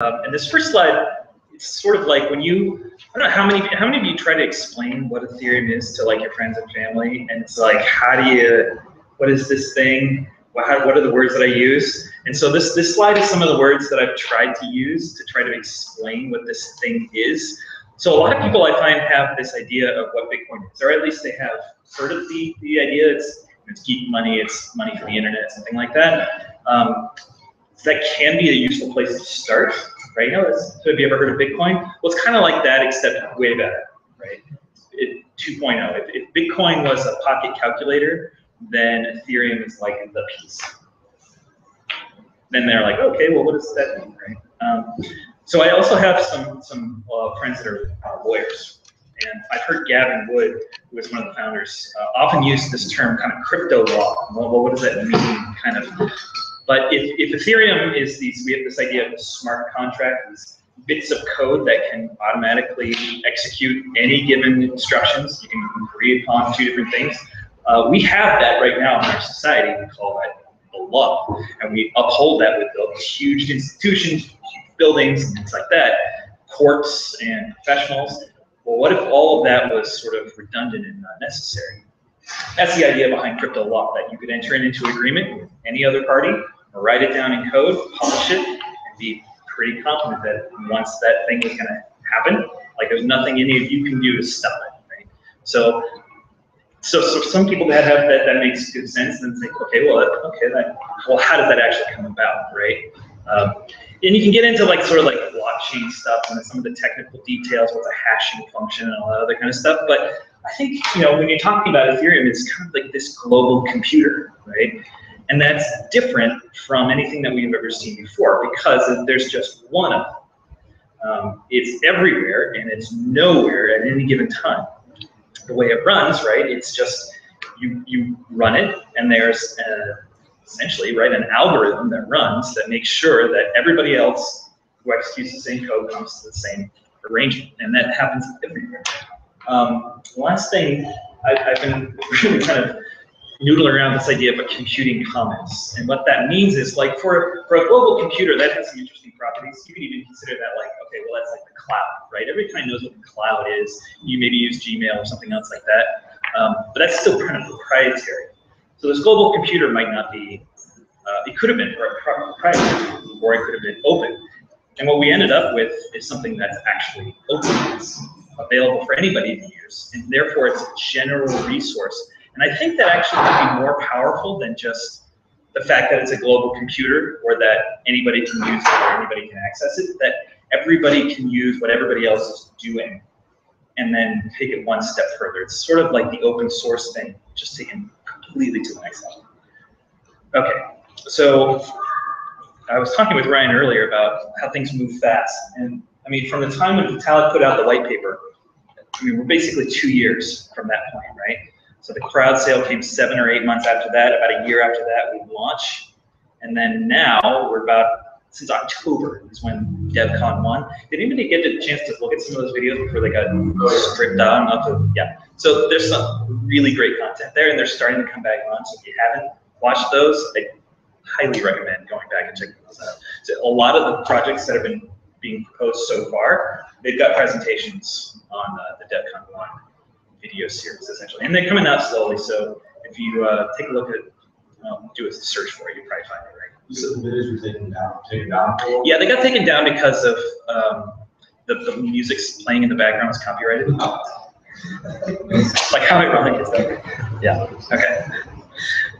Um, and this first slide, it's sort of like when you, I don't know how many, how many of you try to explain what Ethereum is to like your friends and family, and it's like, how do you, what is this thing? What, how, what are the words that I use? And so this, this slide is some of the words that I've tried to use to try to explain what this thing is. So a lot of people I find have this idea of what Bitcoin is, or at least they have heard of the, the idea. It's, it's geek money, it's money for the internet, something like that. Um, so that can be a useful place to start, right? You know, so have you ever heard of Bitcoin? Well, it's kind of like that, except way better, right? It, 2.0. If, if Bitcoin was a pocket calculator, then Ethereum is like the piece. Then they're like, okay, well, what does that mean, right? Um, so I also have some some uh, friends that are uh, lawyers, and I've heard Gavin Wood, who is one of the founders, uh, often use this term, kind of crypto law. Well, what does that mean, kind of? But if, if Ethereum is these, we have this idea of smart contract, these bits of code that can automatically execute any given instructions. You can agree upon two different things. Uh, we have that right now in our society. We call that the law, and we uphold that with the huge institutions, huge buildings, and things like that, courts and professionals. Well, what if all of that was sort of redundant and not necessary? That's the idea behind crypto law, that you could enter into agreement with any other party, write it down in code, publish it, and be pretty confident that once that thing is going to happen, like there's nothing any of you can do to stop it, right? So, so, so some people that have that, that makes good sense and think, okay, well, okay, that, well, how does that actually come about, right? Um, and you can get into like sort of like blockchain stuff and some of the technical details with the hashing function and all that other kind of stuff. But I think, you know, when you're talking about Ethereum, it's kind of like this global computer, right? And that's different from anything that we've ever seen before because there's just one of them. Um, it's everywhere and it's nowhere at any given time. The way it runs, right, it's just you, you run it and there's a, essentially, right, an algorithm that runs that makes sure that everybody else who executes the same code comes to the same arrangement. And that happens everywhere. Um, last thing, I, I've been really kind of noodling around this idea of a computing commons. And what that means is like for, for a global computer, that has some interesting properties. You can even consider that like, okay, well, that's like the cloud, right? Everybody kind of knows what the cloud is. You maybe use Gmail or something else like that. Um, but that's still kind of proprietary. So this global computer might not be, uh, it could have been proprietary, or it could have been open. And what we ended up with is something that's actually open. It's available for anybody to use. And therefore, it's a general resource and I think that actually could be more powerful than just the fact that it's a global computer or that anybody can use it or anybody can access it, that everybody can use what everybody else is doing and then take it one step further. It's sort of like the open source thing, just taken completely to the next level. Okay, so I was talking with Ryan earlier about how things move fast. And I mean, from the time when Vitalik put out the white paper, I mean, we're basically two years from that point, right? So the crowd sale came seven or eight months after that. About a year after that, we launched. And then now we're about, since October is when DevCon 1. Did anybody get a chance to look at some of those videos before they got stripped down? Yeah. So there's some really great content there and they're starting to come back on. So if you haven't watched those, I highly recommend going back and checking those out. So a lot of the projects that have been being proposed so far, they've got presentations on uh, the DevCon 1 video series essentially, and they're coming out slowly. So if you uh, take a look at, um, do a search for it, you'll probably find it. Right. You said the videos were taken down. Taken down. Yeah, they got taken down because of um, the, the music's playing in the background is copyrighted. like how ironic is that? Yeah. Okay.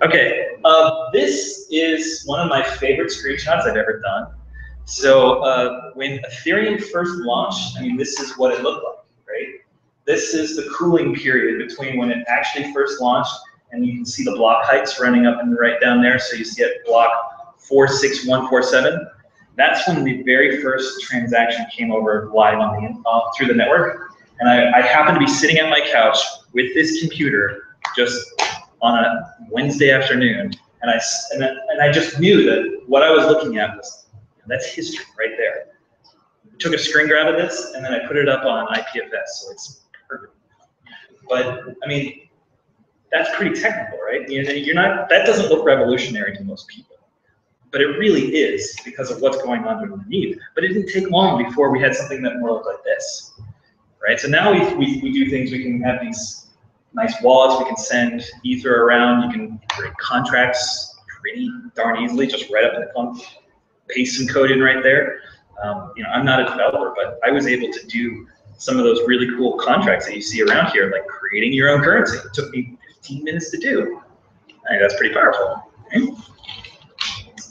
Okay. Uh, this is one of my favorite screenshots I've ever done. So uh, when Ethereum first launched, I mean, this is what it looked like? This is the cooling period between when it actually first launched, and you can see the block heights running up and right down there. So you see it block 46147. That's when the very first transaction came over live on the uh, through the network. And I, I happened to be sitting at my couch with this computer just on a Wednesday afternoon, and I and, and I just knew that what I was looking at was that's history right there. I took a screen grab of this, and then I put it up on IPFS, so it's but I mean, that's pretty technical, right? You're not, that doesn't look revolutionary to most people. but it really is because of what's going on underneath. But it didn't take long before we had something that more looked like this, right? So now we, we, we do things, we can have these nice wallets, we can send Ether around, you can create contracts pretty darn easily, just right up in the con paste some code in right there. Um, you know, I'm not a developer, but I was able to do some of those really cool contracts that you see around here, like creating your own currency. It took me 15 minutes to do. That's pretty powerful.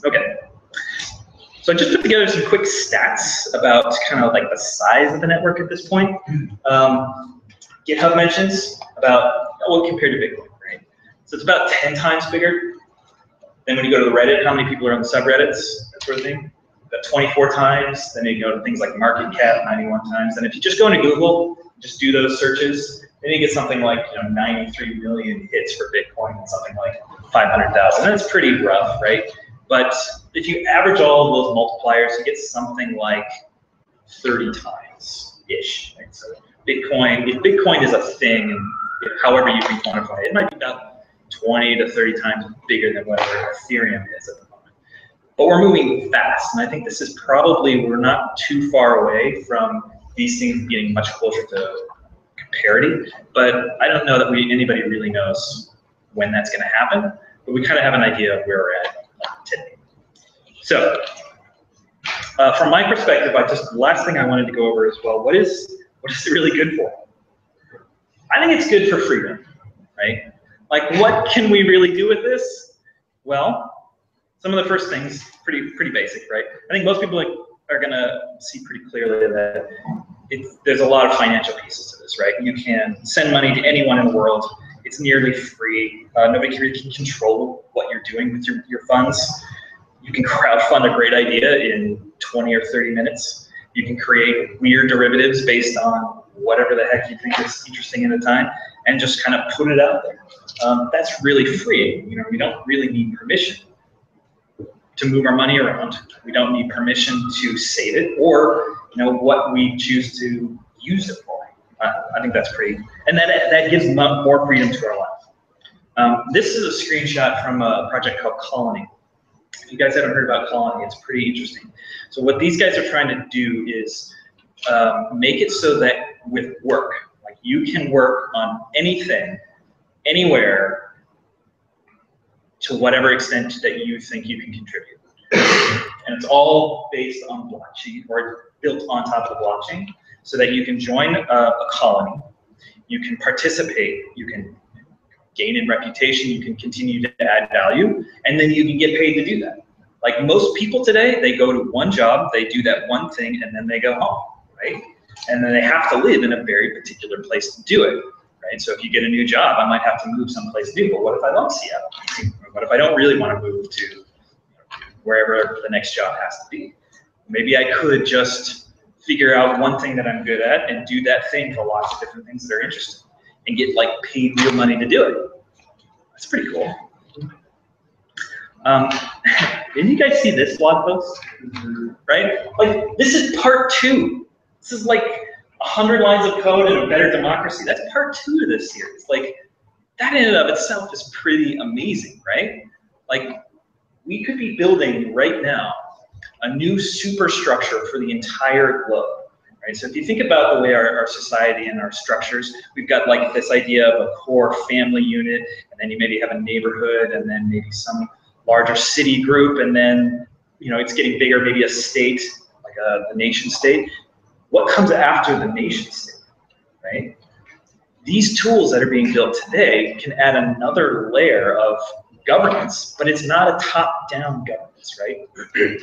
Okay. So I just put together some quick stats about kind of like the size of the network at this point. Um, GitHub mentions about, well, compared to Bitcoin, right? So it's about 10 times bigger. Then when you go to the Reddit, how many people are on the subreddits, that sort of thing. About 24 times. Then you go to things like market cap, 91 times. And if you just go into Google, just do those searches, then you get something like you know 93 million hits for Bitcoin and something like 500,000. That's pretty rough, right? But if you average all of those multipliers, you get something like 30 times ish. Right? So Bitcoin, if Bitcoin is a thing, however you can quantify it, it might be about 20 to 30 times bigger than whatever Ethereum is at the moment. But we're moving fast, and I think this is probably, we're not too far away from these things getting much closer to parity, but I don't know that we anybody really knows when that's going to happen, but we kind of have an idea of where we're at today. So, uh, from my perspective, I just last thing I wanted to go over as well. What is what is it really good for? I think it's good for freedom, right? Like, what can we really do with this? Well, some of the first things pretty pretty basic, right? I think most people are gonna see pretty clearly that there's a lot of financial pieces to this, right? You can send money to anyone in the world. It's nearly free. Uh, nobody can really control what you're doing with your, your funds. You can crowdfund a great idea in 20 or 30 minutes. You can create weird derivatives based on whatever the heck you think is interesting at the time and just kind of put it out there. Um, that's really free. You know, you don't really need permission to move our money around. We don't need permission to save it or you know what we choose to use it for. Uh, I think that's pretty, and that that gives more freedom to our life. Um, this is a screenshot from a project called Colony. If you guys haven't heard about Colony, it's pretty interesting. So what these guys are trying to do is um, make it so that with work, like you can work on anything, anywhere, to whatever extent that you think you can contribute. And it's all based on blockchain or built on top of blockchain so that you can join a, a colony, you can participate, you can gain in reputation, you can continue to add value, and then you can get paid to do that. Like most people today, they go to one job, they do that one thing, and then they go home, right? And then they have to live in a very particular place to do it, right? So if you get a new job, I might have to move someplace new, but what if I love Seattle? What if I don't really want to move to wherever the next job has to be? Maybe I could just figure out one thing that I'm good at and do that thing for lots of different things that are interesting and get like paid real money to do it. That's pretty cool. Um, didn't you guys see this blog post? Right? Like this is part two. This is like hundred lines of code and a better democracy. That's part two of this series. Like that in and of itself is pretty amazing, right? Like we could be building right now a new superstructure for the entire globe. Right? So if you think about the way our, our society and our structures, we've got like this idea of a core family unit, and then you maybe have a neighborhood, and then maybe some larger city group, and then you know it's getting bigger, maybe a state, like uh, a, a nation state. What comes after the nation state, right? These tools that are being built today can add another layer of governance, but it's not a top-down governance, right?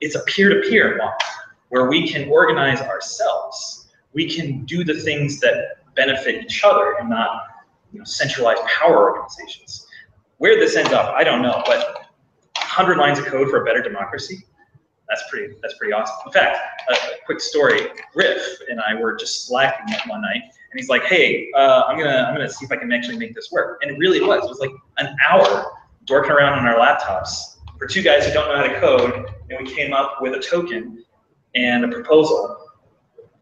it's a peer-to-peer model where we can organize ourselves. We can do the things that benefit each other and not you know, centralized power organizations. Where this ends up, I don't know, but 100 lines of code for a better democracy, that's pretty, that's pretty awesome. In fact, a, a quick story, Griff and I were just slacking one night, and he's like, hey, uh, I'm gonna, I'm gonna see if I can actually make this work. And it really was, it was like an hour dorking around on our laptops for two guys who don't know how to code, and we came up with a token and a proposal.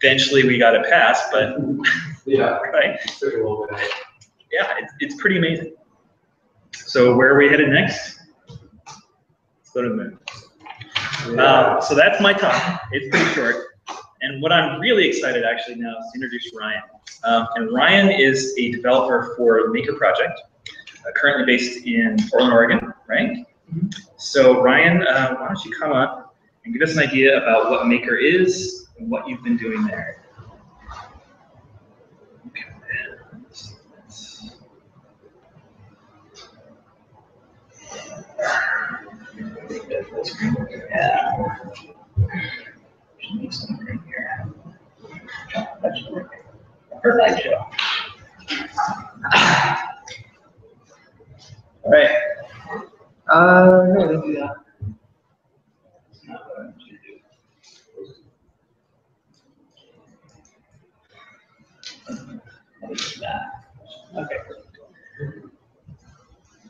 Eventually, we got it passed, but Yeah. right, Took a little bit. yeah, it's, it's pretty amazing. So where are we headed next? go to the moon. Uh, so that's my talk. It's pretty short. And what I'm really excited actually now is to introduce Ryan. Um, and Ryan is a developer for Maker Project, uh, currently based in Portland, Oregon, right? So Ryan, uh, why don't you come up and give us an idea about what Maker is and what you've been doing there. Yeah. Perfect. All right. Uh, no, don't do that. Okay.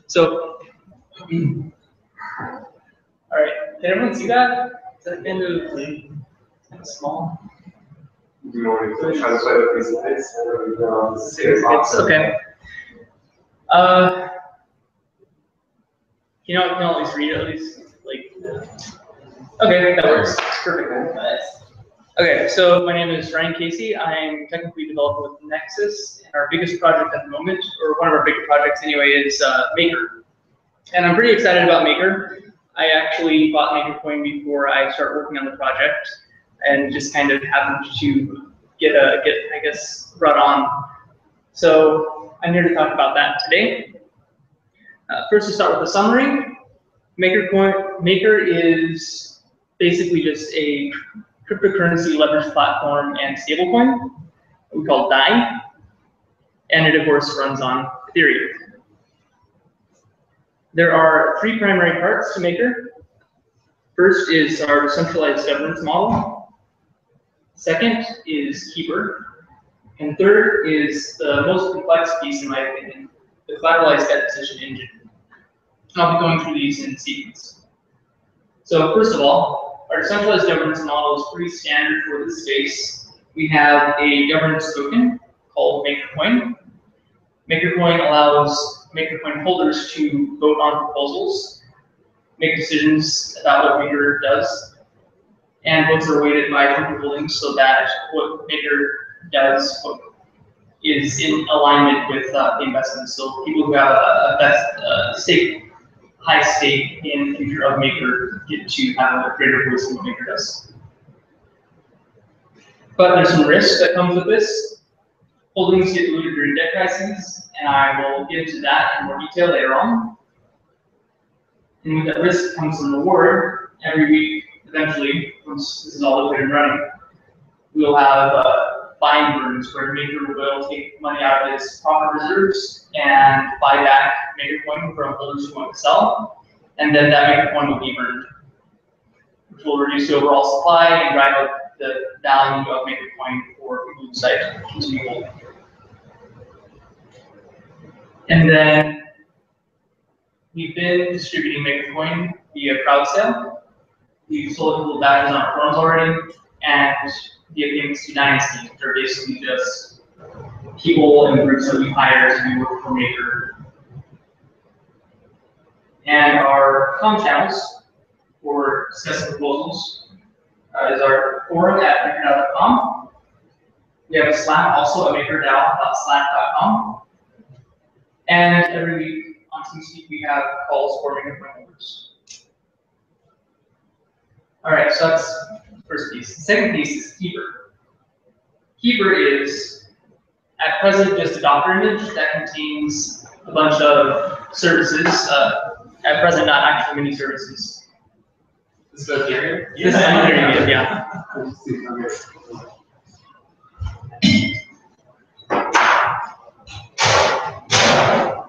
So, all right, can everyone see that? Is that kind of small? Do you want to try to play with these lights? or, uh, It's okay. Uh, you know, you can always read it at least, like, okay, that works. Perfect. Nice. Okay, so my name is Ryan Casey. I'm technically developer with Nexus, and our biggest project at the moment, or one of our bigger projects anyway, is uh, Maker. And I'm pretty excited about Maker. I actually bought MakerCoin before I started working on the project, and just kind of happened to get a get I guess brought on. So I'm here to talk about that today. Uh, first, to start with the summary, MakerCoin Maker is basically just a cryptocurrency leverage platform and stablecoin we call DAI, and it of course runs on Ethereum. There are three primary parts to Maker. First is our decentralized governance model. Second is Keeper. And third is the most complex piece, in my opinion, the collateralized debt position engine. I'll be going through these in sequence. So first of all, our decentralized governance model is pretty standard for this space. We have a governance token called MakerCoin. MakerCoin allows MakerCoin holders to vote on proposals, make decisions about what Maker does, and votes are weighted by hundred holdings so that what Maker does what is in alignment with uh, the investment. So people who have a, a best uh, stake, high stake in the future of Maker get to have a greater voice in what Maker does. But there's some risk that comes with this. Holdings get diluted during debt crises, and I will get into that in more detail later on. And with that risk comes some reward. Every week, eventually, once this is all liquid and running, we'll have uh, buying burns where Maker will take money out of its profit reserves and buy back Maker coin from holders who want to sell, and then that Maker coin will be earned, which will reduce the overall supply and drive up the value of Maker coin for people who decide to continue holding. And then we've been distributing MakerCoin via crowd sale. We've sold a couple batches on forums already, and payments to Dynasty, are basically just people and groups that we hire to do work for Maker. And our com channels for discussing proposals uh, is our forum at makerdao.com. We have a Slack also at makerdao.slack.com. And every week on TeamSpeak, we have calls for MakerCoin holders. All right, so that's the first piece. The second piece is Keeper. Keeper is, at present, just a Docker image that contains a bunch of services. Uh, at present, not actually many services. This is Ethereum? This is Ethereum, yeah.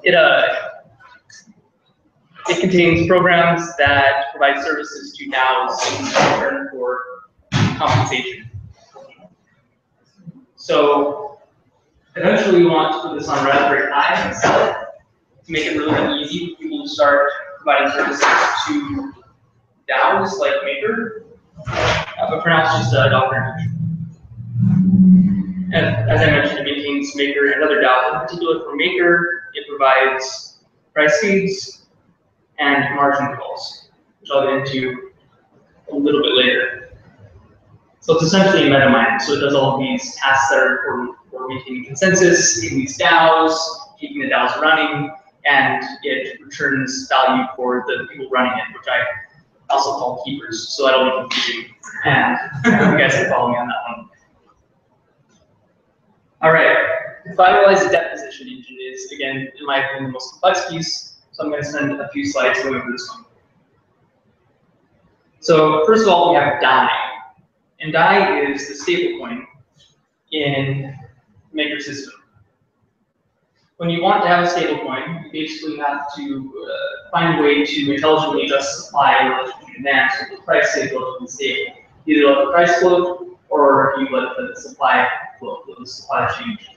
It uh, it contains programs that provide services to DAOs in return for compensation. So eventually we want to put this on Raspberry Pi and sell it to make it really easy for people to start providing services to DAOs like Maker. Uh, but for just a Docker. And as I mentioned, it maintains Maker and other DAOs. In particular, for Maker, it provides price feeds and margin calls. which I'll get into a little bit later. So it's essentially a meta miner. So it does all these tasks that are important for maintaining consensus in these DAOs, keeping the DAOs running, and it returns value for the people running it, which I also call keepers, so that'll be confusing. And you guys can follow me on that one. All right, the collateralized debt position engine is, again, in my opinion, the most complex piece, so I'm going to spend a few slides going over this one. So first of all, we have DAI. And DAI is the stablecoin in Maker system. When you want to have a stablecoin, you basically have to uh, find a way to intelligently adjust supply in relation to demand so the price stays relatively stable. Either let the price float or you let the supply float, let the supply change.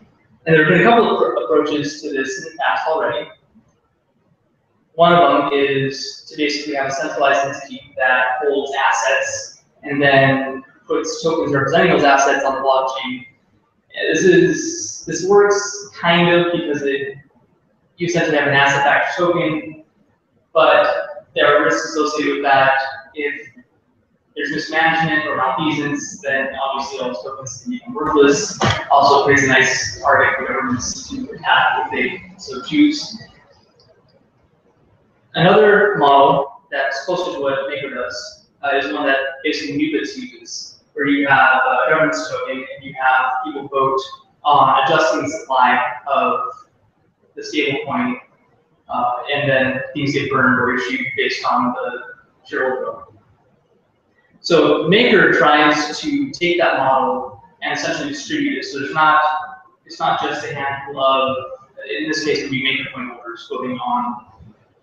And there have been a couple of approaches to this in the past already. One of them is to basically have a centralized entity that holds assets and then puts tokens representing those assets on the blockchain. This is this works kind of because it you essentially have an asset-backed token, but there are risks associated with that. If there's mismanagement or malfeasance, then obviously all those tokens can become worthless. Also creates a nice target for governments to attack if they so choose. Another model that's closer to what Maker does uh, is one that basically Nubits uses, where you have a governance token and you have people vote on adjusting the supply of the stablecoin, uh, and then things get burned or issued based on the shareholder vote. So Maker tries to take that model and essentially distribute it. So there's not, it's not just a handful of, in this case, it would be Maker coin holders voting on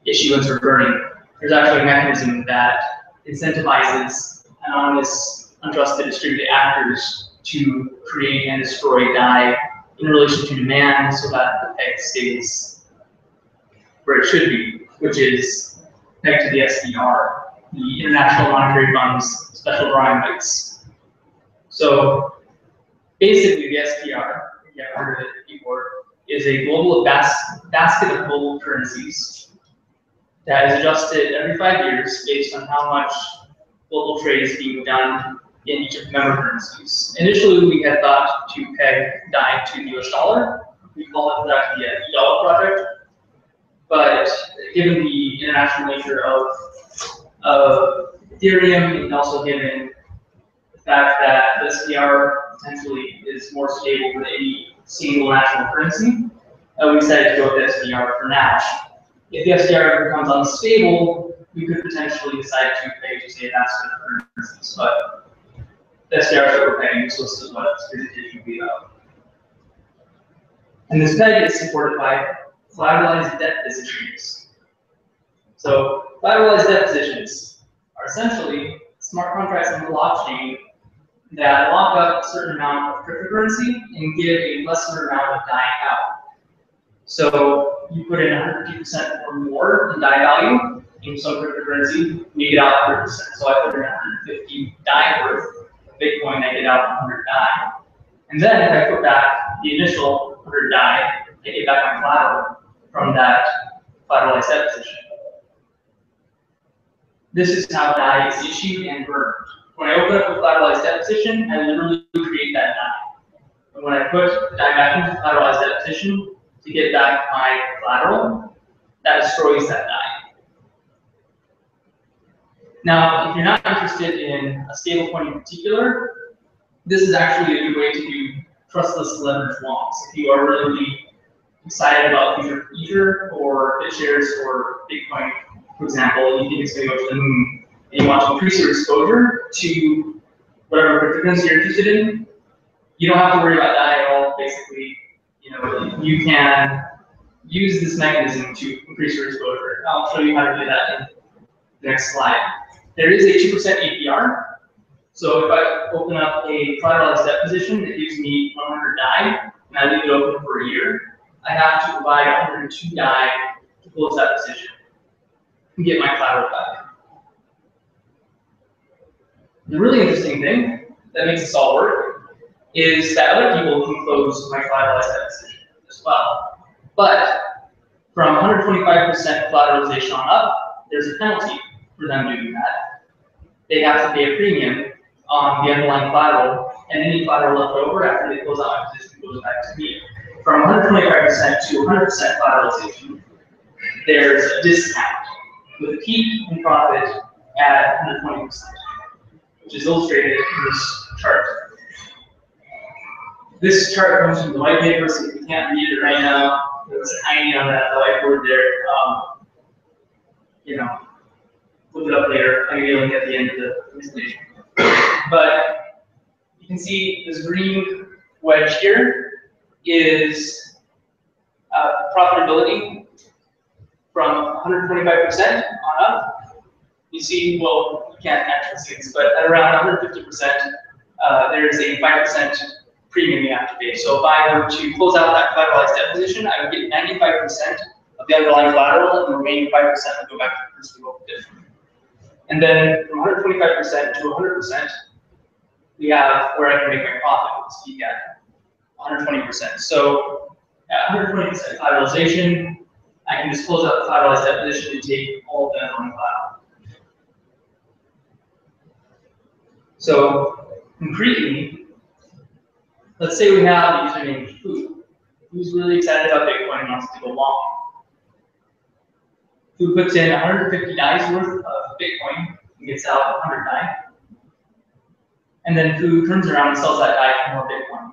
issuance or burning. There's actually a mechanism that incentivizes anonymous, untrusted distributed actors to create and destroy DAI in relation to demand so that the peg stays where it should be, which is pegged to the SDR, the International Monetary Fund's special drawing rights. So basically the SDR, you have heard of it before, is a global bas basket of global currencies that is adjusted every five years based on how much global trade is being done in each of the member currencies. Initially, we had thought to peg DAI to the US dollar. We call it actually a dollar project. But given the international nature of, of Ethereum and also given the fact that the SDR potentially is more stable than any single national currency, uh, we decided to go with the SDR for now. If the SDR becomes unstable, we could potentially decide to pay to say a basket of currencies. But the SDRs that we're paying, this is what this presentation be about. And this peg is supported by collateralized debt positions. So collateralized debt positions are essentially smart contracts on the blockchain that lock up a certain amount of cryptocurrency and give a lesser amount of DAI out. So you put in 150% or more in DAI value in some cryptocurrency, you get out 100%. So I put in 150 DAI worth of Bitcoin, I get out 100 DAI. And then if I put back the initial 100 DAI, I get back my collateral from that collateralized debt position. This is how DAI is issued and burned. When I open up a collateralized debt position, I literally create that DAI. And when I put DAI back into the collateralized debt position, to get back my collateral, that destroys that DAI. Now, if you're not interested in a stablecoin in particular, this is actually a good way to do trustless leverage longs. If you are really excited about future Ether or BitShares or Bitcoin, for example, and you think it's going to go to the moon, and you want to increase your exposure to whatever cryptocurrency you're interested in, you don't have to worry about that at all. Basically, you know, you can use this mechanism to increase your exposure. I'll show you how to do that in the next slide. There is a 2% APR. So if I open up a collateralized debt position that gives me 100 DAI, and I leave it open for a year, I have to provide 102 DAI to close that position and get my collateral back. The really interesting thing that makes this all work is that other people can close my collateralized debt position as well. But from 125% collateralization on up, there's a penalty for them doing that. They have to pay a premium on the underlying collateral, and any collateral left over after they close out my position goes back to me. From 125% to 100% collateralization, there's a discount with peak in profit at 120%, which is illustrated in this chart. This chart comes from the white paper, so you can't read it right now, it's tiny on that whiteboard there. Um, you know, look it up later. I'm gonna link at the end of the presentation. But you can see this green wedge here is uh, profitability from 125% on up. You see, well, you can't actually see this, but at around 150%, uh, there's a 5% premium you have to pay. So if I were to close out that collateralized debt position, I would get 95% of the underlying collateral, and the remaining 5% would go back to the the difference. And then from 125% to 100%, we have where I can make my profit, which speak at 120%. So at 120% collateralization, I can just close out the collateralized debt position and take all of the underlying collateral. So concretely, let's say we have a user named Fu, who's really excited about Bitcoin and wants to go long. Fu puts in 150 DAIs worth of Bitcoin and gets out 100 DAI. And then Fu turns around and sells that DAI for more Bitcoin.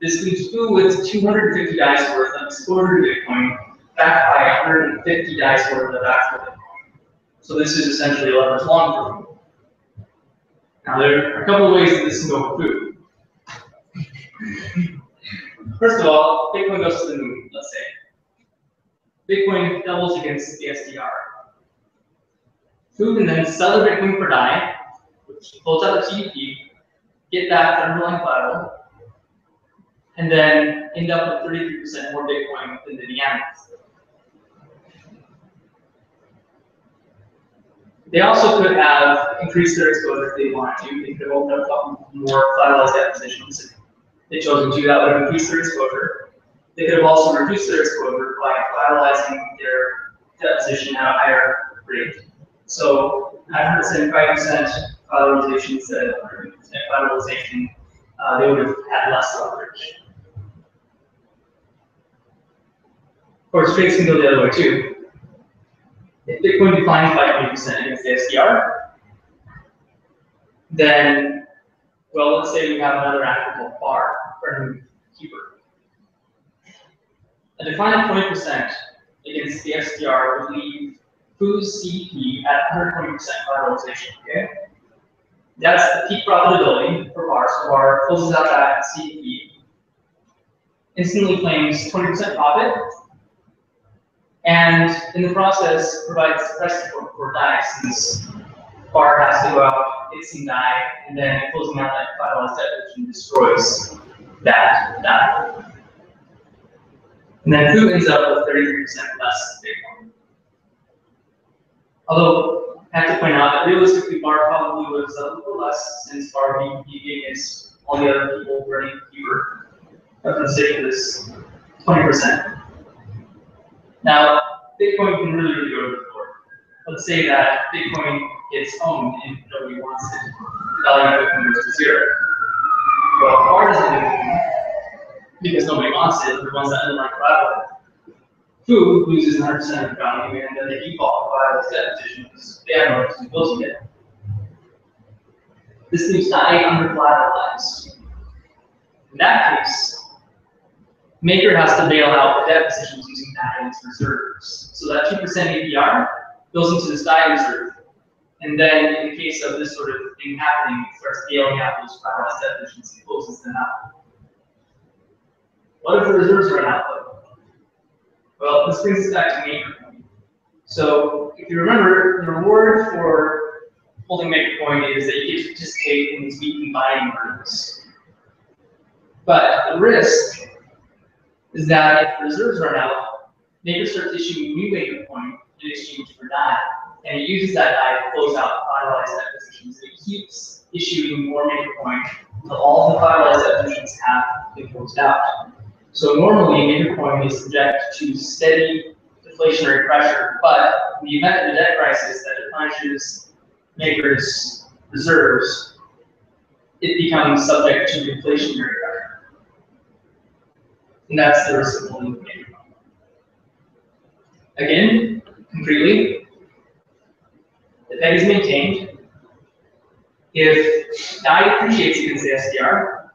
This leaves Fu with 250 DAIs worth of to Bitcoin, backed by 150 DAIs worth of actual Bitcoin. So this is essentially a leverage long for Fu. Now there are a couple of ways that this can go for Fu. First of all, Bitcoin goes to the moon, let's say. Bitcoin doubles against the SDR. Who can then sell the Bitcoin for DAI, which pulls out the TDP, get that underlying collateral, and then end up with 33% more Bitcoin than the Neanderthals. They also could have increased their exposure if they wanted to. They could have opened up more collateralized positions. They chose to do that, would increased their exposure. They could have also reduced their exposure by collateralizing their debt position at a higher rate. So at 175% collateralization instead of 100% collateralization, uh, they would have had less leverage. Of course, trades can go the other way too. If Bitcoin declines by 20% against the SDR, then, well, let's say we have another called bar, A decline of 20% against the SDR would leave Fu's CP at 120% collateralization, okay? That's the peak profitability for bar, so bar closes out that CP, instantly claims 20% profit, and in the process provides precedent for, for DAI since bar has to go out, get some DAI, and then closing out that collateralized position destroys that DAI. And then who ends up with 33% less Bitcoin. Although I have to point out that realistically bar probably was a little less since bar being against all the other people running fewer. But say this 20%. Now, Bitcoin can really, really go to the floor. Let's say that Bitcoin gets owned and nobody wants it. The value of Bitcoin goes to zero. Well, bar doesn't get owned because nobody wants it, the ones that underlying collateral. Fu loses 100% of the value and then they default collateral debt position because they have no to it. This leaves DAI under collateralized. In that case, Maker has to bail out the debt positions using DAI in its reserves. So that 2% APR goes into this DAI reserve. And then in the case of this sort of thing happening, it starts bailing out those collateralized debt positions and closes them out. What if the reserves run out? Well, this brings us back to Maker Coin. So if you remember, the reward for holding Maker Coin is that you get to participate in these weekly buying groups. But the risk is that if the reserves run out, Maker starts issuing new Maker Coin in exchange for DAI, and it uses that DAI to close out debt positions. It keeps issuing more Maker Coin until all the debt positions have been closed out. So normally, Maker Coin is subject to steady deflationary pressure, but in the event of a debt crisis that replenishes makers' reserves, it becomes subject to inflationary pressure. And that's the risk of holding. Again, concretely, peg is maintained. If DAI appreciates against the SDR,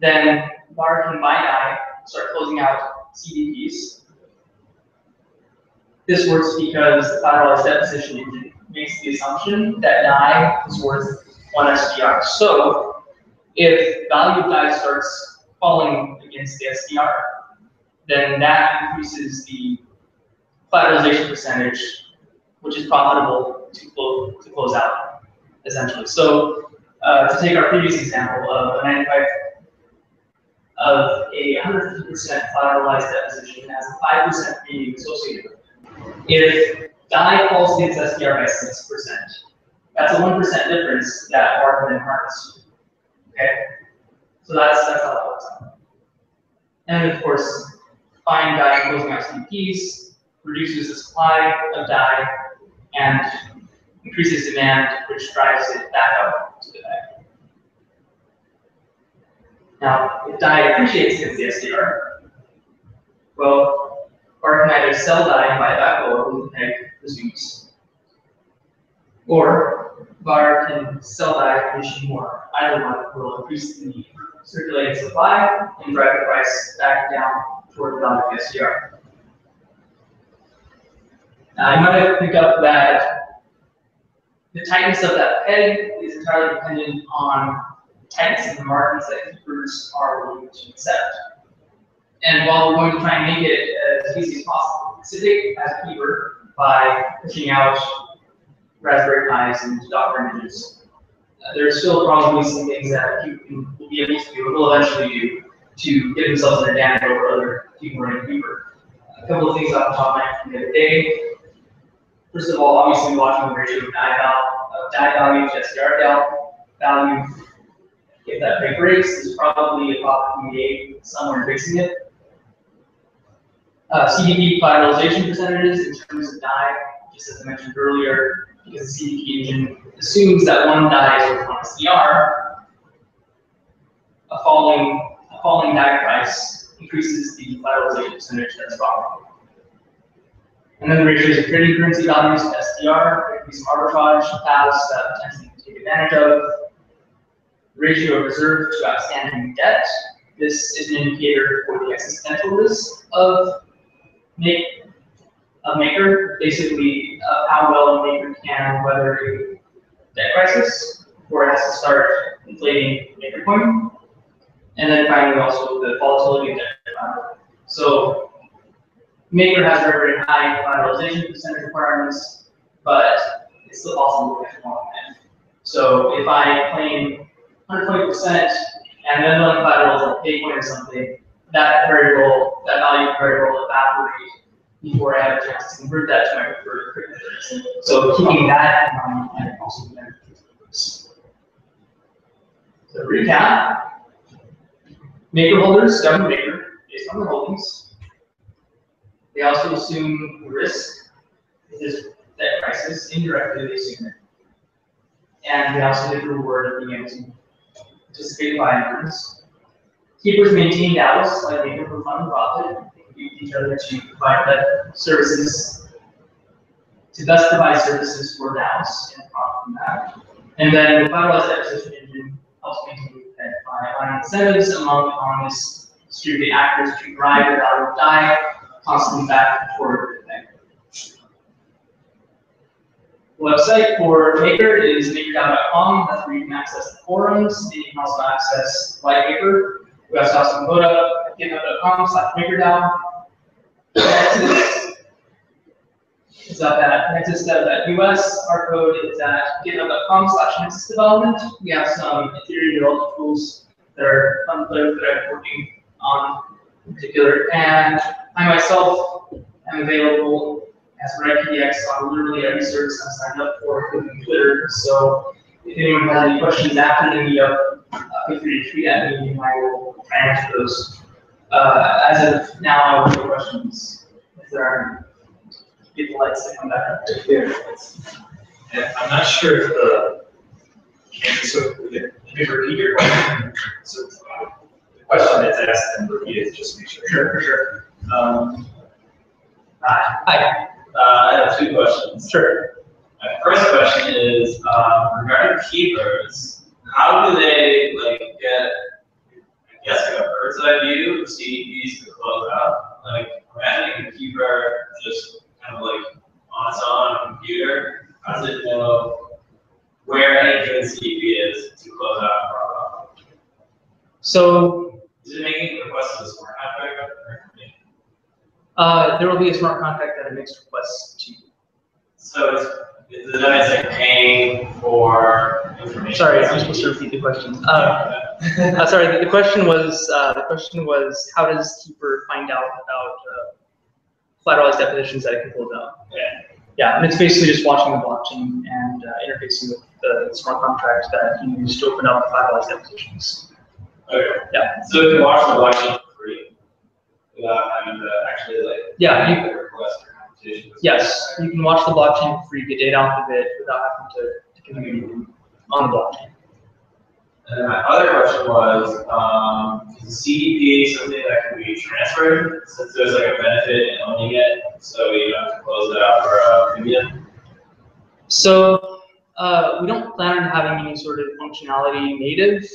then bar can buy DAI, start closing out CDPs. This works because the collateralized debt position engine makes the assumption that DAI is worth one SDR. So if value of DAI starts falling against the SDR, then that increases the collateralization percentage, which is profitable to close, to close out, essentially. So uh, to take our previous example of a 95 of a 150% collateralized debt position has a 5% premium associated with it. If DAI falls against SDR by 6%, that's a 1% difference that bar can harness. Okay? So that's, that's how it works. And of course, buying DAI and closing out CDPs reduces the supply of DAI and increases demand, which drives it back up to the peg. Now, if DAI appreciates against the SDR, well, bar can either sell DAI and buy back lower when the peg resumes, or bar can sell DAI and issue more. Either one will increase the circulating supply and drive the price back down toward the value of the SDR. Now, you might have picked up that the tightness of that peg is entirely dependent on the tightness of the margins that keepers are willing to accept. And while we're going to try and make it as easy as possible, Civic as a keeper by pushing out Raspberry Pis and Docker images, uh, there are still probably some things that people will be able to do, will eventually do, to get themselves an advantage over other people running Keeper. A couple of things off the top of my head from the other day. First of all, obviously watching the ratio of DAI value, DAI value to SDR value. If that big breaks, there's probably a profit to be made somewhere fixing it. Uh, CDP collateralization percentages in terms of DAI, just as I mentioned earlier, because the CDP engine assumes that one DAI is worth one SDR, a falling, a falling DAI price increases the collateralization percentage that's profitable. And then the ratios of trading currency values to SDR, some arbitrage, paths that potentially take advantage of. Ratio of reserve to outstanding debt. This is an indicator for the existential risk of make a maker, basically uh, how well a maker can weather a debt crisis before it has to start inflating maker coin. And then finally also the volatility of debt. So Maker has very, very high collateralization percentage requirements, but it's still possible to get more than So if I claim 120% and then the collateral is like point or something, that variable, that value variable evaporate before I have a chance to convert that to my preferred crypto. So keeping that in mind can also be. So recap, maker holders govern maker based on their holdings. They also assume risk this debt crisis, indirectly they assume it. And they also the reward being able to participate by inference. Keepers maintain DAOs, like they for fund profit, with each other to provide that services, to best provide services for DAOs and profit from that. And then the finalized acquisition engine helps maintain that by aligning incentives among economists, distributed actors to drive value of DAI back and forth. The website for Maker is makerdao.com. That's where you can access the forums. You can also access paper. We also have some up at github.com slash makerdao. Nexus is up at nexusdev.us. Our code is at github.com slash nexus development. We have some Ethereum development tools that are fun that I'm working on in particular. And I myself am available as ryepdx on literally every service I'm signed up for, including Twitter. So if anyone has any questions after the meetup, uh, feel free to tweet at me and I will try and answer those. Uh, as of now, I have no questions. If there aren't people lights that come back up. Yeah. And I'm not sure if the, can you, so, can you repeat your question? So, the question that's asked and repeated, just make sure. Sure, for sure. Um, Hi. Hi. uh, I have two questions. Sure. My first question is, um, regarding keepers, how do they, like, get, I guess, like a bird's eye view of CDPs to close out? Like, imagining a keeper just kind of like on its own on a computer, how does it know where any given CDP is to close out? So Is it making requests to the smart contract? Uh, there will be a smart contract that makes requests to you. So it's, is it that like paying for information? Sorry, I'm supposed to repeat the question. Uh, uh, sorry, the, the question was, uh, the question was, how does Keeper find out about, uh, collateralized debt positions that it can close out? Yeah. Yeah, and it's basically just watching the blockchain and, uh, interfacing with the smart contract that you use to open up collateralized debt positions. Okay. Yeah. So you can watch the blockchain without having to actually like. Yeah, you- make the request for computation. Yes, you can watch the blockchain for free, get data off of it without having to, to anything on the blockchain. And then my other question was, um, is the CDP something that can be transferred since there's like a benefit in owning it, so you don't have to close it out for a premium? So, uh, we don't plan on having any sort of functionality native,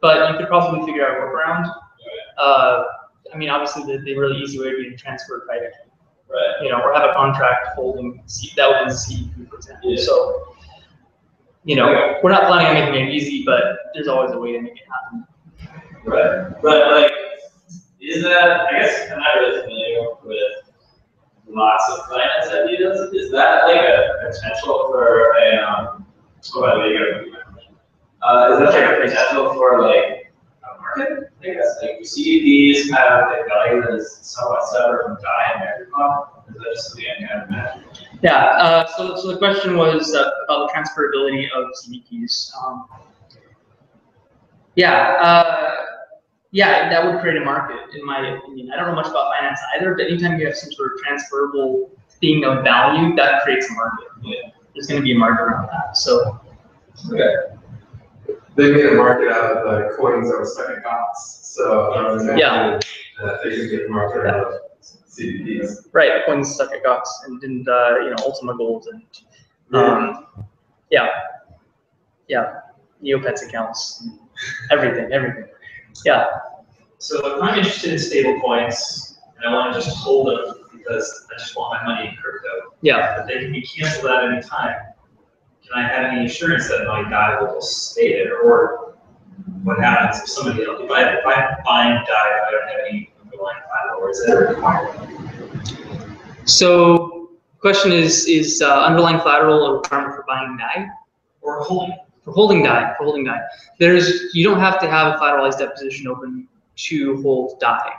but you could probably figure out a workaround. Uh, I mean, obviously, the, the really easy way would be to transfer privately, Right. you know, or have a contract holding, C- that would be CDP, for example. Yeah. So, you know, we're not planning on making it easy, but there's always a way to make it happen. Right. But like, is that, I guess, I'm not really familiar with lots of finance ideas. Is that like a potential for a, um, oh, by the way, you gotta repeat my question. Uh, is that like a potential for like market? Like CDPs kind of like value that is somewhat separate from and? Is that just something I of imagine? Yeah, uh, so, so the question was uh, about the transferability of CDPs. Um, yeah, uh, yeah, that would create a market, in my opinion. I don't know much about finance either, but anytime you have some sort of transferable thing of value, that creates a market. Yeah. There's going to be a market around that. So, Okay. They made a market out of the coins that were stuck in COPS, so I was Yeah. imagining that they could get a market out of CDPs. right, coins stuck at Gox and didn't, uh, you know, Ultima Gold and, um, yeah, yeah, Neopets accounts, everything, everything. Yeah, So if I'm interested in stable coins and I want to just hold them because I just want my money in crypto, yeah. but they can be canceled at any time. Can I have any assurance that my DAI will stay there? Or what happens if somebody else, if I, if I'm buying DAI, I don't have any underlying collateral, or is that a requirement? So, question is, is uh, underlying collateral a requirement for buying DAI? Or holding? For holding DAI, for holding DAI. There's, you don't have to have a collateralized debt position open to hold DAI.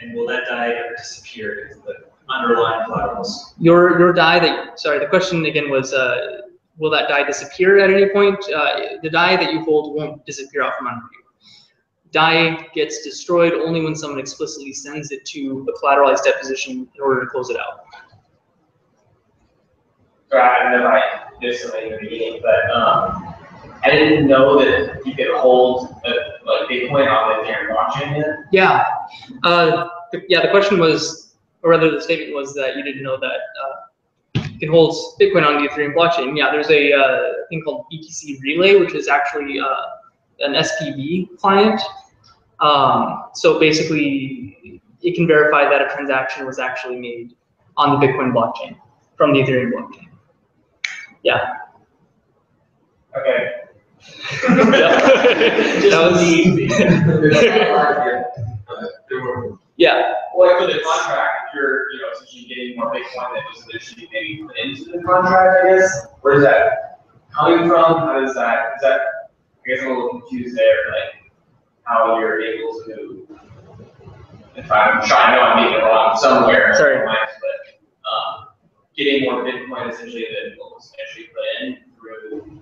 And will that DAI ever disappear if the underlying collaterals? Your, your DAI that, sorry, the question again was, uh, will that DAI disappear at any point? Uh, the DAI that you hold won't disappear out from under you. DAI gets destroyed only when someone explicitly sends it to a collateralized debt position in order to close it out. So I don't know if I missed something in the beginning, but, um, I didn't know that you could hold, uh, like Bitcoin on the Ethereum blockchain yet. Yeah. Uh, the, yeah, the question was, or rather the statement was that you didn't know that uh, you can hold Bitcoin on the Ethereum blockchain. Yeah, there's a uh, thing called BTC Relay, which is actually uh, an SPV client. Um, so basically, it can verify that a transaction was actually made on the Bitcoin blockchain from the Ethereum blockchain. Yeah. Okay. that was It's not live yet, but they were- yeah. Well, for the contract, if you're, you know, essentially getting more Bitcoin that was initially maybe put into the contract, I guess, where's that coming from? How does that, is that, I guess I'm a little confused there, like, how you're able to, if I'm trying, I know I'm making it wrong somewhere. Sorry. But, um, getting more Bitcoin essentially that was actually put in through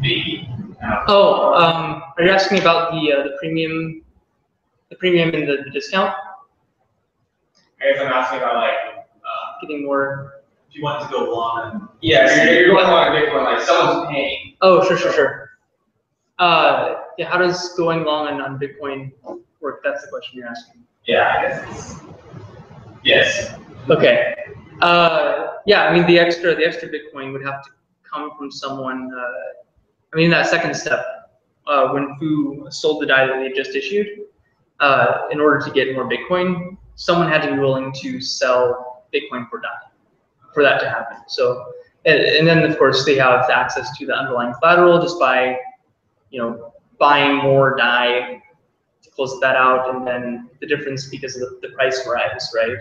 the, uh, Oh, um, are you asking about the uh, the premium, the premium and the, the discount? I guess I'm asking about like, uh, Getting more. If you want to go long and yeah, you're, you're going along a Bitcoin, like someone's paying. Oh, sure, sure, sure. Uh, yeah, how does going long on, on Bitcoin work? That's the question you're asking. Yeah, I guess it's, yes. Okay. Uh, yeah, I mean, the extra, the extra Bitcoin would have to come from someone, uh, I mean, that second step, uh, when Foo sold the DAI that they just issued, uh, in order to get more Bitcoin, someone had to be willing to sell Bitcoin for DAI, for that to happen. So, and, then of course they have access to the underlying collateral just by, you know, buying more DAI to close that out, and then the difference because of the, price rise, right?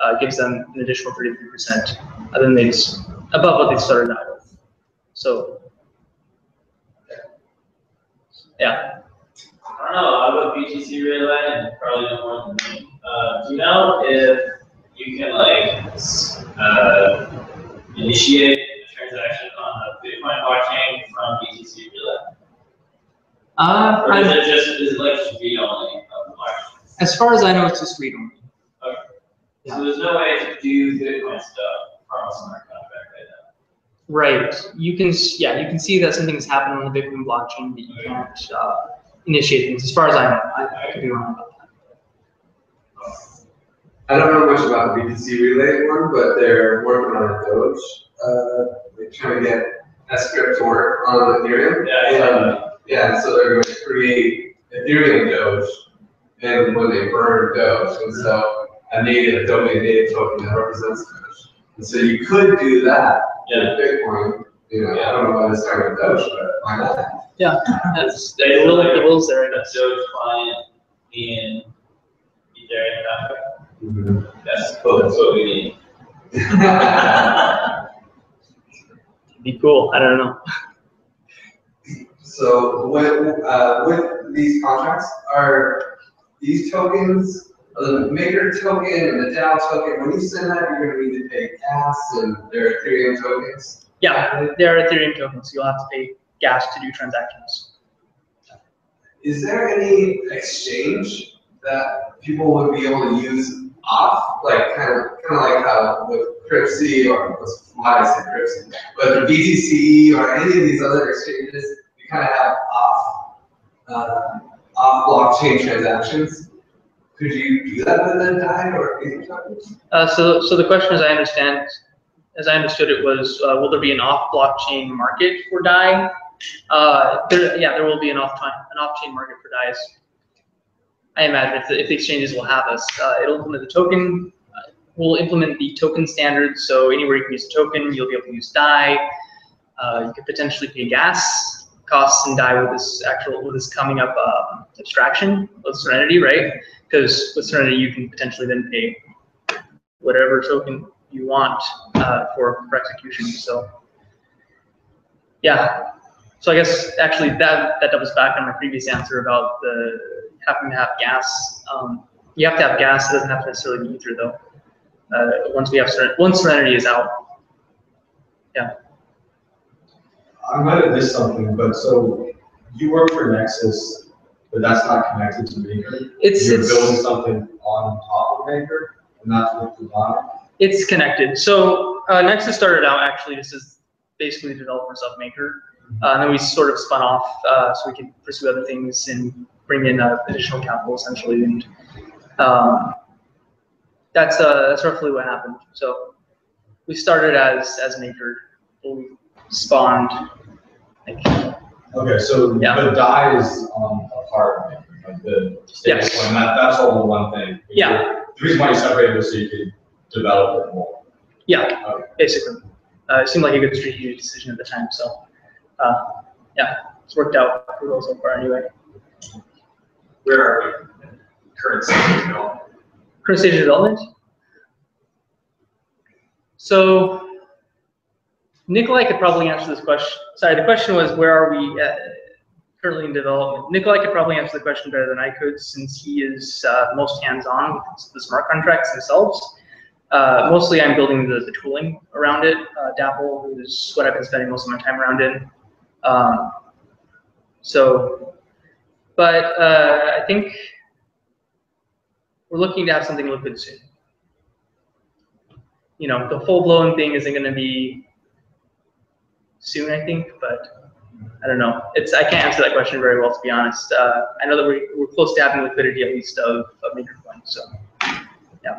uh, gives them an additional 33% other than they just, above what they started out with. So, yeah. I don't know, I BTC Relay and probably more than me. Uh, do you know if you can like, uh, initiate a transaction on a Bitcoin blockchain from BTC Relay? Uh, Or is I'm- it just, is it like read only of the blockchain? as far as I know, it's just read only. So there's no way to do Bitcoin stuff from a smart contract right now. Right. You can, yeah, you can see that something has happened on the Bitcoin blockchain, but you can't uh, initiate things. As far as I know, I, I could be wrong about that. I don't know much about the BTC relay one, but they're working on a Doge. Uh, they're trying to get a script to work on Ethereum. Yeah, I saw yeah, so they're going to create Ethereum Doge, and when they burn Doge, and so I need a native domain native token that represents Doge. And so you could do that Yeah. with Bitcoin. You know, I don't know why they started with Doge, but why not? That's, the will, the will's there, I A guess. Doge client in Ethereum contract. That's cool, that's what we need. Be cool. I don't know. So with, uh, with these contracts, are these tokens, the maker token and the DAO token, when you send that, you're gonna need to pay gas and their Ethereum tokens? Yeah, they're Ethereum tokens. You'll have to pay gas to do transactions. Is there any exchange that people would be able to use off, like kind of, kind of like how with Cryptsy or why I say Cryptsy, but the BTC or any of these other exchanges, you kind of have off, uh, off blockchain transactions. Could you do that with a DAI or Ether tokens? Uh, so, so the question, as I understand, as I understood it, was uh, will there be an off-blockchain market for DAI? Uh, there, yeah, there will be an off time, an off-chain market for DAIs. I imagine if the, if the exchanges will have us, uh, it'll implement the token. Uh, we'll implement the token standards. So anywhere you can use a token, you'll be able to use DAI. Uh, you could potentially pay gas costs and DAI with this actual with this coming up uh, abstraction of Serenity, right? Because with Serenity, you can potentially then pay whatever token you want uh, for, for execution. So, yeah. So I guess actually that that doubles back on my previous answer about the having to have gas. Um, you have to have gas. It doesn't have to necessarily be ether though. Uh, once we have Seren- once Serenity is out. Yeah. I might have missed something, but so you work for Nexus, but that's not connected to Maker? It's You're it's building something on top of Maker, and that's the line? it's connected. So uh, Nexus started out actually just as basically developers of Maker. Uh, and then we sort of spun off uh, so we could pursue other things and bring in uh, additional capital essentially. And um, that's uh, that's roughly what happened. So we started as as Maker, we spawned like Okay, so Yeah. the DAI is um, a part of Maker, like the Yes. that, that's all the one thing. Yeah. The reason why you separated was so you could develop it more. yeah, Okay. basically. Uh, it seemed like a good strategic decision at the time. So uh, yeah, it's worked out pretty well so far anyway. Where are we? Current state of development. current stage of development. So Nikolai could probably answer this question. Sorry, the question was where are we at, currently in development? Nikolai could probably answer the question better than I could since he is uh, most hands-on with the smart contracts themselves. Uh, mostly I'm building the, the tooling around it. Uh, Dapple is what I've been spending most of my time around in. Um, so, but uh, I think we're looking to have something liquid soon. you know, the full blown thing isn't going to be soon, I think, but I don't know. It's I can't answer that question very well, to be honest. Uh, I know that we're, we're close to having liquidity at least of, of MakerCoin, so yeah,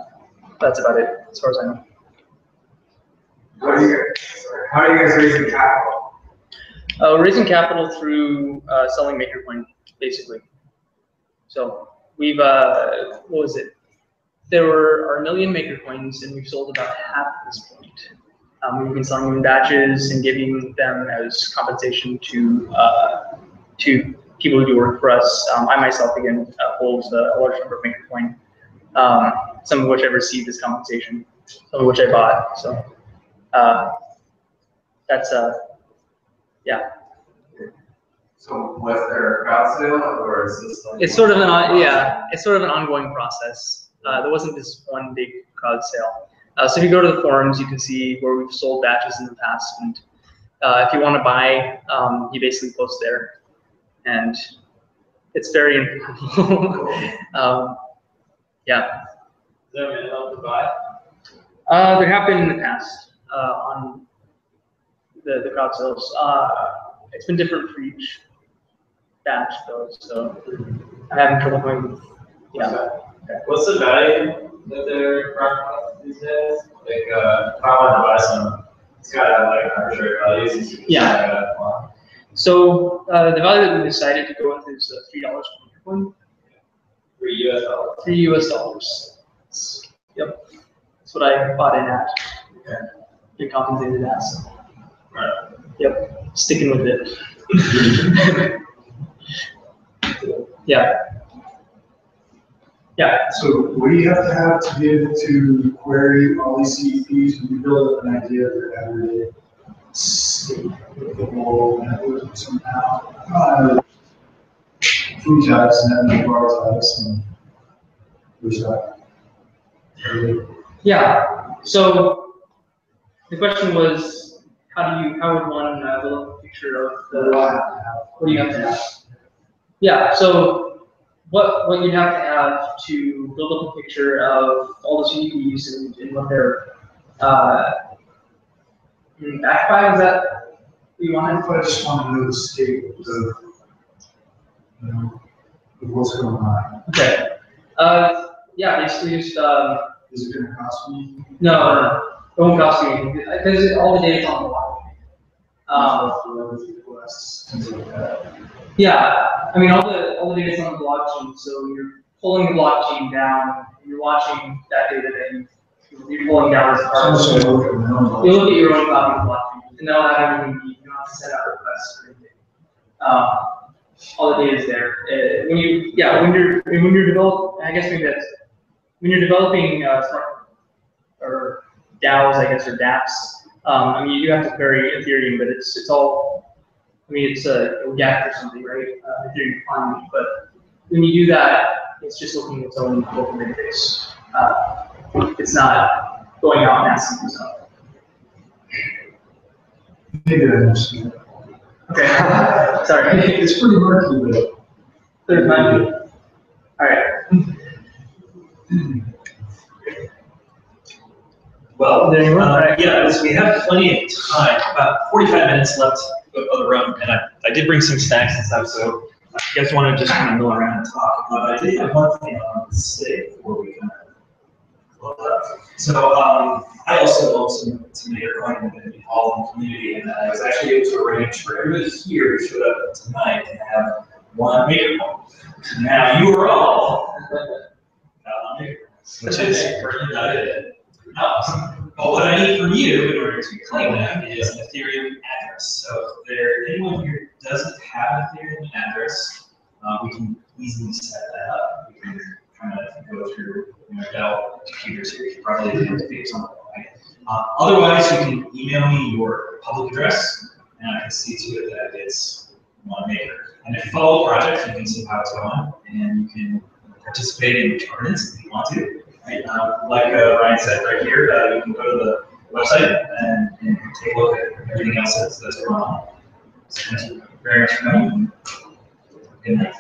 that's about it as far as I know. How are you guys, how are you guys raising capital? Uh, raising capital through uh, selling MakerCoin, basically. So we've uh, what was it? There were our million maker coins, and we've sold about half at this point. Um, we've been selling them in batches and giving them as compensation to uh, to people who do work for us. Um, I myself, again, uh, hold a large number of MakerCoin, um, some of which I've received as compensation, some of which I bought. So uh, that's uh, yeah. So was there a crowd sale or is this like? It's sort of an on- yeah, it's sort of an ongoing process. Uh, there wasn't this one big crowd sale. Uh, so if you go to the forums, you can see where we've sold batches in the past, and uh, if you want to buy, um, you basically post there, and it's very informal. um, yeah, Is there a minimum to buy? uh, there have been in the past uh, on the the crowd sales. Uh, it's been different for each batch though, so I'm having trouble going. Yeah. What's the value that they're running these days? Like, uh, if I wanted to buy some, it's gotta have like arbitrary values. Yeah. Uh, So uh, the value that we decided to go with is uh, three dollars per coin, Three US dollars. three U.S. dollars. Yep, that's what I bought in at. Okay. Get compensated as. Right. Yep, sticking with it. yeah. Yeah. So what do you have to have to be able to query all these CDPs when you build an idea of your aggregate state of the whole network somehow? Uh, Food tax and then bar tax and there's that. Yeah. So the question was, how do you, how would one uh, build up a picture of the I have to have? What do you have to have? Yeah, so what, what you'd have to have to build up a picture of all the CDPs and, and what they're, uh, backed is that you wanted? I just want to know the state of, you know, what's going on. Okay. Uh, yeah, basically just, um, Is it gonna cost me? no, no, no, it won't cost anything, because all the data's on the. Um, For other requests, things like that. Yeah, I mean, all the, all the data's on the blockchain, so you're pulling the blockchain down, you're watching that data that you, you're pulling down as part of So, so my own You look at your own copy of the blockchain, and they'll have everything you, you don't have to set out requests or anything. Um, all the data is there. Uh, when you, yeah, when you're, when you're develop, I guess maybe that's, when you're developing, uh, smart, or DAOs, I guess, or dApps, um, I mean, you do have to query Ethereum, but it's, it's all, I mean, it's a, Geth or something, right? Uh, Ethereum client, but when you do that, it's just looking at its own local database. Uh, it's not going out and asking for stuff. Maybe I understand. Okay, sorry. It's pretty murky, but Third time. All right. Well, There you are. uh, yeah, we have plenty of time, about forty-five minutes left of the room, and I, I did bring some snacks and stuff, so if you guys wanna just kind of mill around and talk. Uh, I did have one thing on the state before we kind of close up. So, um, I also own some, some Bitcoin in the Holland community, and I was actually able to arrange for everybody here to show up tonight and have one Bitcoin. Now, you are all got one Bitcoin, which is pretty about Um, But what I need from you in order to claim that is an Ethereum address. So if there, anyone here doesn't have an Ethereum address, uh, we can easily set that up. We can kind of go through, you know, Dell computers here, you probably have to do something, right? Uh, otherwise, you can email me your public address, and I can see to it that it's one maker. And if you follow the project, you can see how it's going, and you can participate in tournaments if you want to. Um, like uh, Ryan said right here, uh, you can go to the website and, and take a look at everything else that's, that's going on. So very much for coming. Good night.